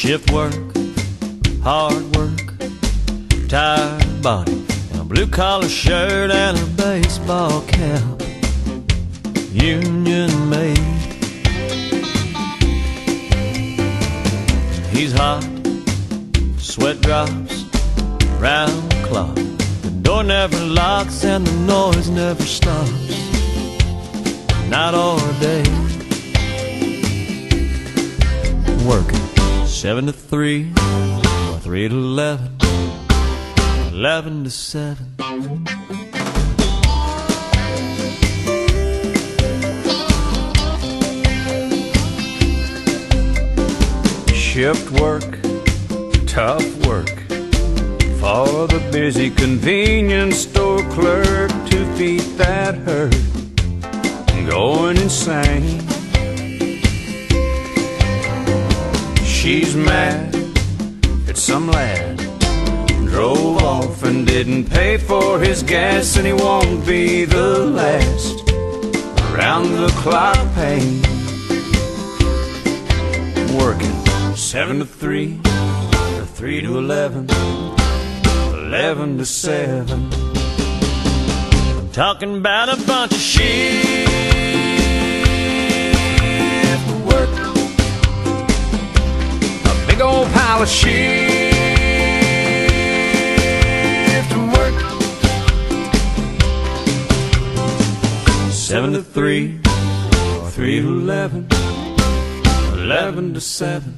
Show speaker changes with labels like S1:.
S1: Shift work, hard work, tired body, and a blue collar shirt and a baseball cap. Union made. He's hot, sweat drops, round the clock. The door never locks and the noise never stops. Night or day. Working seven to three, or three to eleven, eleven to seven.
S2: Shift work, tough work for the busy convenience store clerk. Two feet that hurt, going insane. She's mad at some lad. Drove off and didn't pay for his gas, and he won't be the last. Around the clock pain, working seven to three, three to eleven, eleven to seven.
S1: I'm talking about a bunch of shift
S2: of shift work.
S1: Seven to three, three to eleven, eleven to seven.